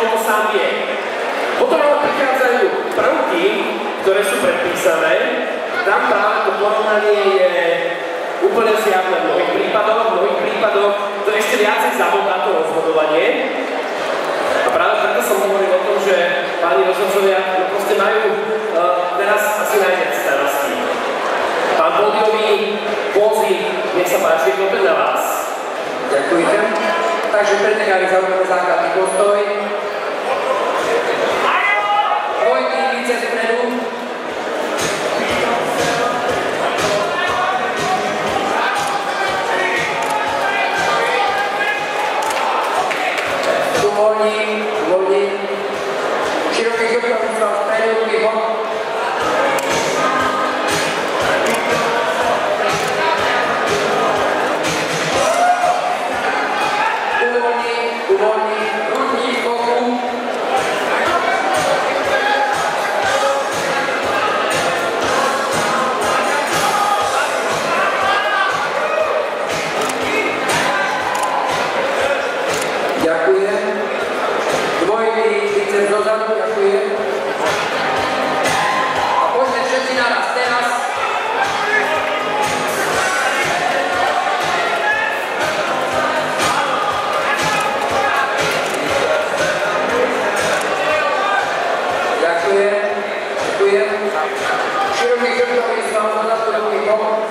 on to sám vie. Potom ale prichádzajú prvky, ktoré sú predpísané, tam práve to porovnanie je úplne zjavné v mnohých prípadoch, v mnohých prípadoch to ešte viacej zavodá to rozhodovanie. A práve preto som hovoril o tom, že páni rozhodcovia no proste majú uh, teraz asi najviac starostí. Pán Podiový, Bozi, nech sa páči, je na vás. Ďakujem. Takže pretekári zaujímavé základný postoj. Thank you. widzę Brzozan, gratuluję. A później trzeci naraz, teraz. Dziękuję, dziękuję. Przyjemnie, że to jest mam na to,